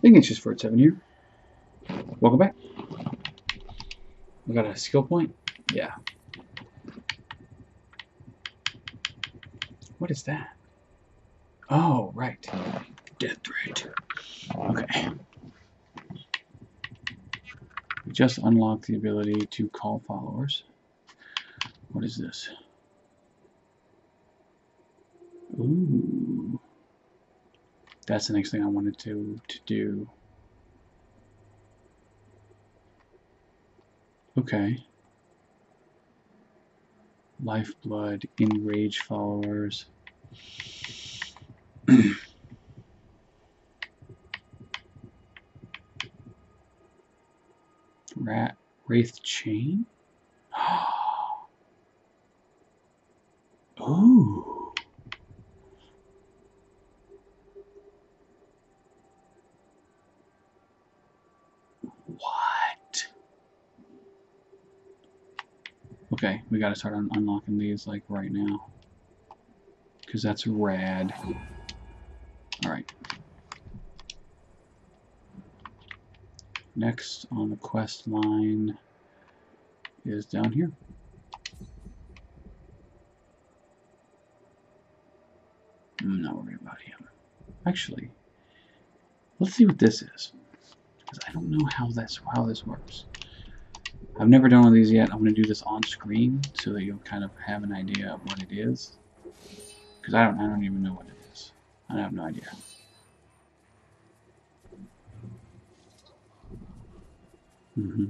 think it's just for seven here. Welcome back. We got a skill point? Yeah. What is that? Oh, right. Death threat. Okay. We just unlocked the ability to call followers. What is this? Ooh. That's the next thing I wanted to, to do. Okay. Lifeblood, enrage followers. Rat Wraith Chain? Ooh. Okay, we gotta start un unlocking these like right now. Because that's rad. Alright. Next on the quest line is down here. I'm not worried about him. Actually, let's see what this is. Because I don't know how this how this works. I've never done one of these yet. I'm going to do this on screen so that you'll kind of have an idea of what it is. Because I don't I don't even know what it is. I have no idea. Mm-hmm.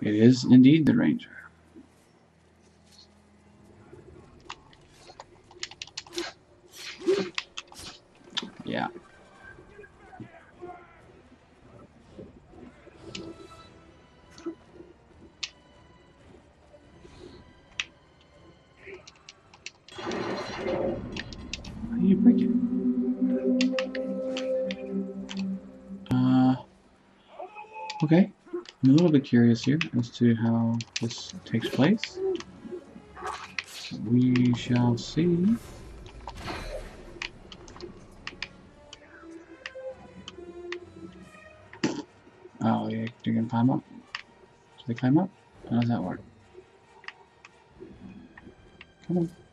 It is indeed the Ranger. I'm a little bit curious here as to how this takes place. We shall see. Oh, yeah, you can climb up? Do they climb up? How does that work? Come on.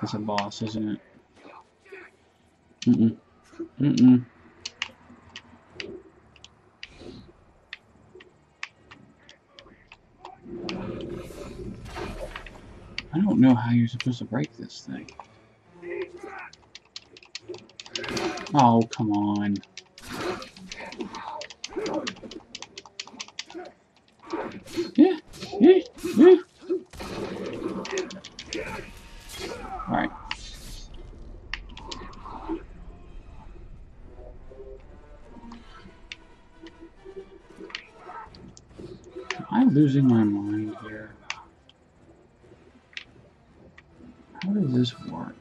That's a boss, isn't it? Mm-mm. Mm-mm. I don't know how you're supposed to break this thing. Oh, come on. Yeah, yeah, yeah. Alright. I'm losing my mind here. How does this work?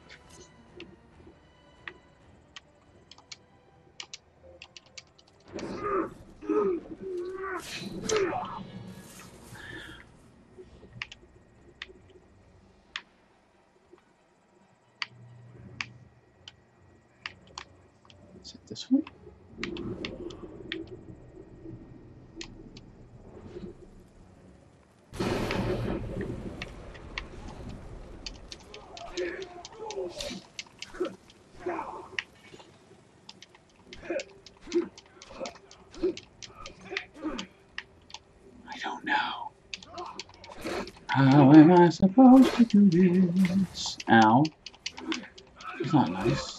Is it this way? I don't know. How am I supposed to do this? Ow. It's not nice.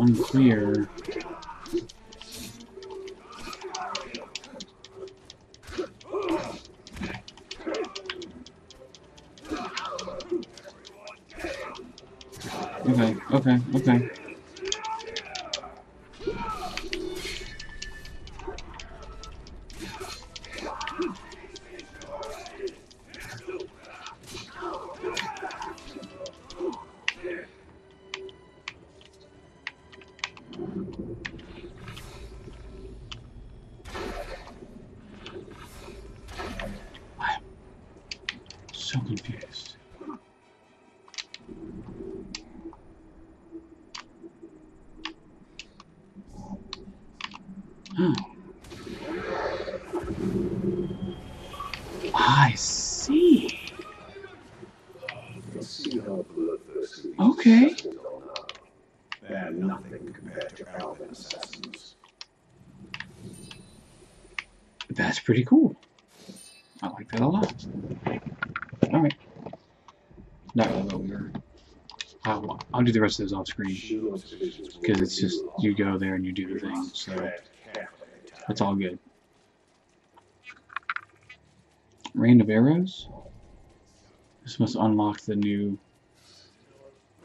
unclear. Okay, okay, okay. That's pretty cool. I like that a lot. Alright. No, no, we're. I'll, I'll do the rest of those off screen. Because it's just, you go there and you do the thing, so that's all good. Rain of Arrows? This must unlock the new.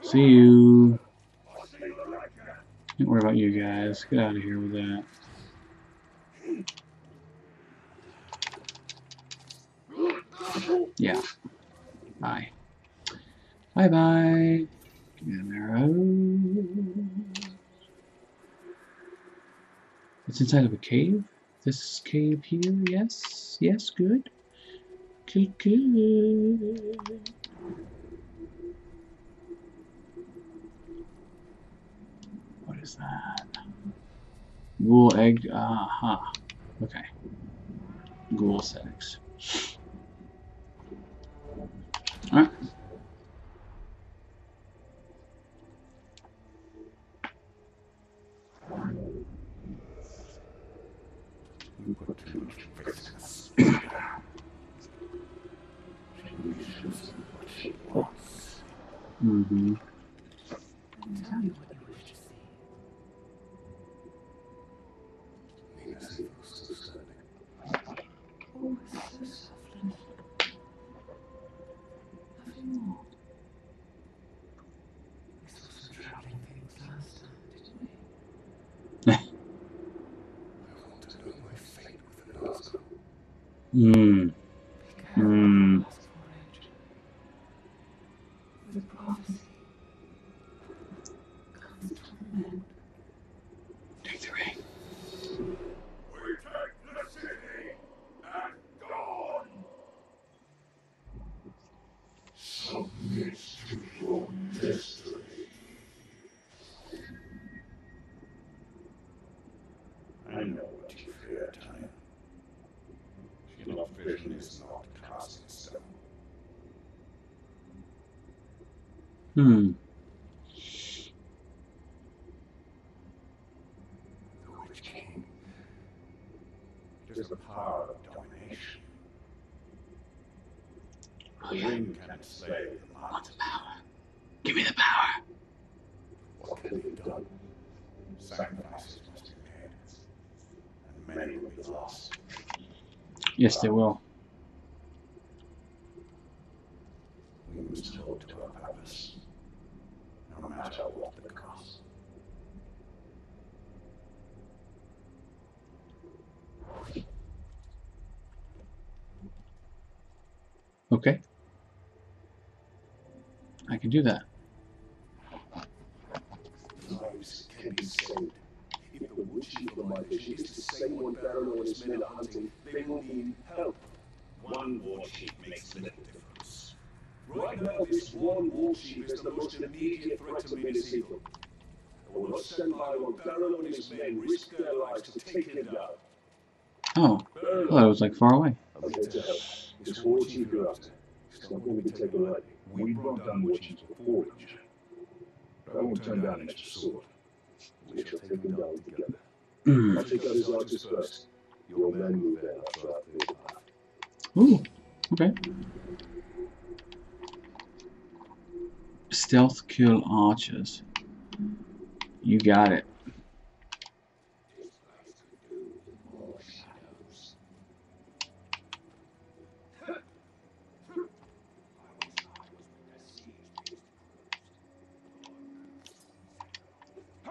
See you. Don't worry about you guys. Get out of here with that. Yeah. Bye. Bye bye. It's inside of a cave. This cave here, yes, yes, good. Good, good. What is that? Ghoul egg, aha. Okay. Ghoul settings. Wants. Mm-hmm. Tell me what you wish to see. Minas Ithil still standing. Oh, it's so softly. Nothing more. We saw some troubling things last time, didn't we? I want to know my fate with an answer. Mm. Be careful Hmm. what you ask for, Idril. With prophecy comes torment. Take the ring. We take the city and God. Submit to your destiny. I know what you fear, Talion. Your vision is not cast in stone. Hmm. The Witch King. It is the power of domination. Oh, The yeah. ring can slay the I want the power. Give me the power. What can be done? Sacrifices must be made, and many will be lost. Yes, they will. We must hold to our purpose, no matter what the cost. Okay. I can do that. Lives can be saved. If the vision is the same one Baranor and his men hunting, they will need help. One makes little difference. Right now, this one war is the most immediate threat to Ithil. I will not stand by while Baranor and his men risk their lives to take. Oh, it was like far away. I'm to help. This you're after. It's not going to be taken lightly. We brought down war chiefs before, Ranger. But I won't turn down an extra sword. We shall take him down together. I'll take out his archers first. Your men move in after I clear the. Ooh, okay. Stealth kill archers. You got it.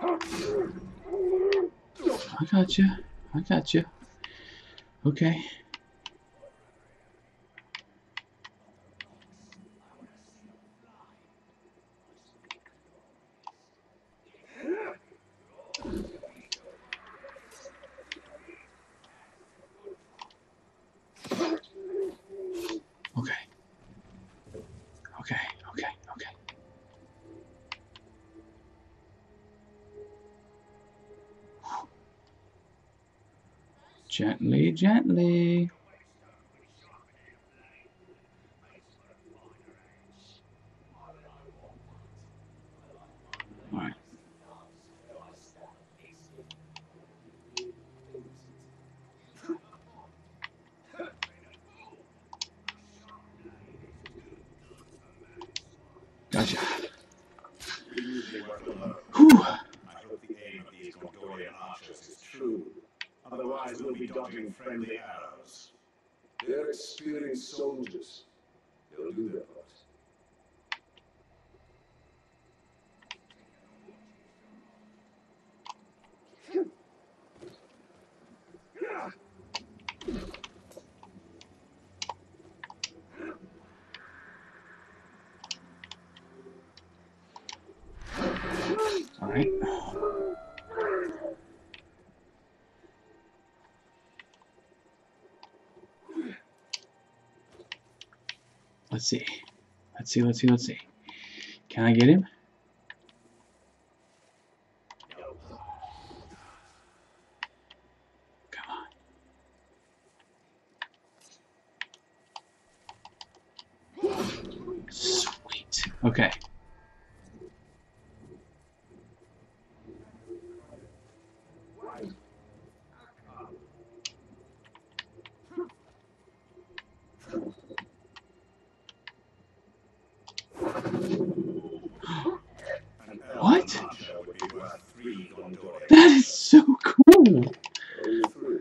I got you. I got you. Okay. Gently, gently. Alright. Gotcha. They work alone. Whew. I hope the aim of these Gondorian archers is true. Otherwise, we'll be dodging friendly arrows. They're experienced soldiers. They'll do their part. Alright. Let's see. Let's see, let's see, let's see. Can I get him? Come on. Sweet. Okay. An What? elven archer would be worth three Gondorian. That is so cool. Only three.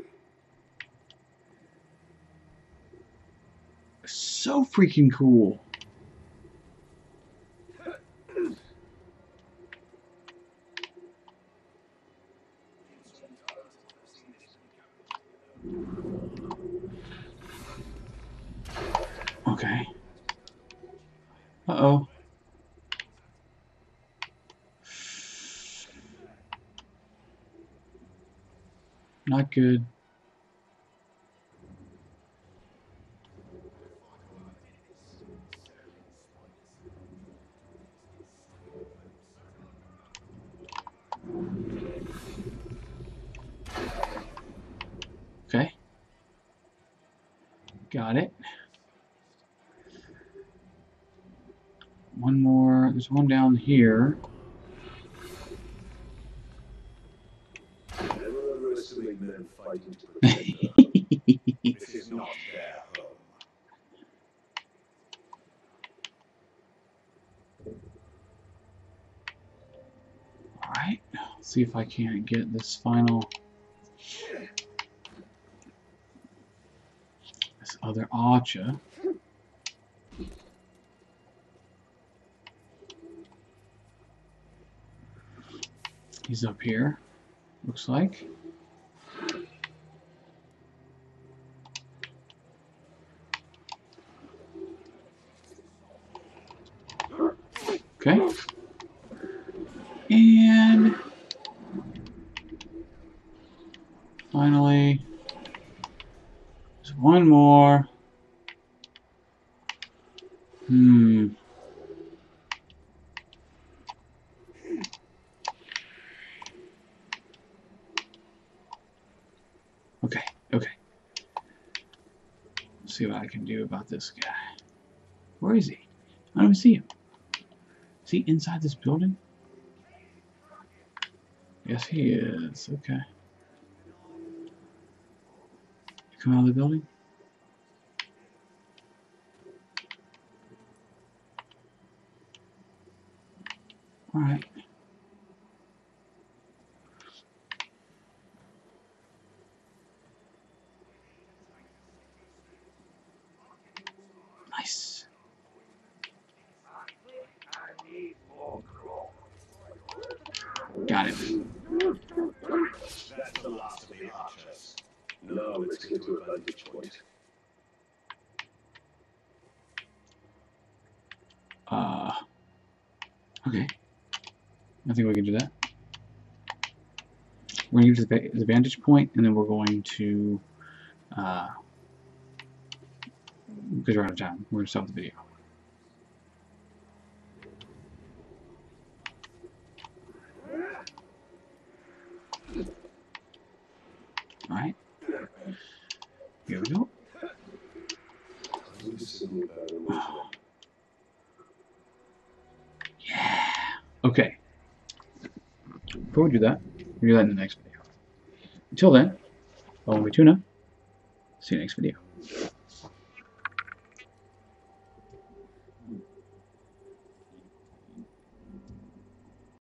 So freaking cool. Okay. Uh-oh. Not good. Okay. Got it. One more. There's one down here. Alright. See if I can't get this final. Other archer. He's up here. Looks like. Okay. And finally, one more. Hmm. Okay, okay. Let's see what I can do about this guy. Where is he? I don't see him. Is he inside this building? Yes, he is. Okay. Come out of the building? Alright. Nice. Got it. That's the last of to a vantage point. Uh, okay. I think we can do that. We're going to use the, vantage point, and then we're going to, uh, because we're out of time, we're going to stop the video. Alright. Here we go. Yeah. Okay. Before we do that, we'll do that in the next video. Until then, I'm Tuna. See you next video.